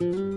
Mm-hmm.